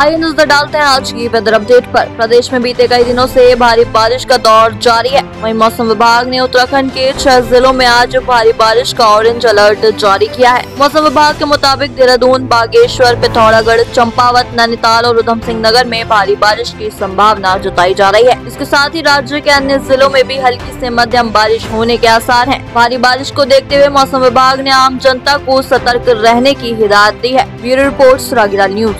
आइए नज़र डालते हैं आज की वेदर अपडेट पर। प्रदेश में बीते कई दिनों से भारी बारिश का दौर जारी है। वहीं मौसम विभाग ने उत्तराखंड के छह जिलों में आज भारी बारिश का ऑरेंज अलर्ट जारी किया है। मौसम विभाग के मुताबिक देहरादून, बागेश्वर, पिथौरागढ़, चंपावत, नैनीताल और उधम सिंह नगर में भारी बारिश की संभावना जताई जा रही है। इसके साथ ही राज्य के अन्य जिलों में भी हल्की ऐसी मध्यम बारिश होने के आसार है। भारी बारिश को देखते हुए मौसम विभाग ने आम जनता को सतर्क रहने की हिदायत दी है। ब्यूरो रिपोर्ट, सरागिरा न्यूज़।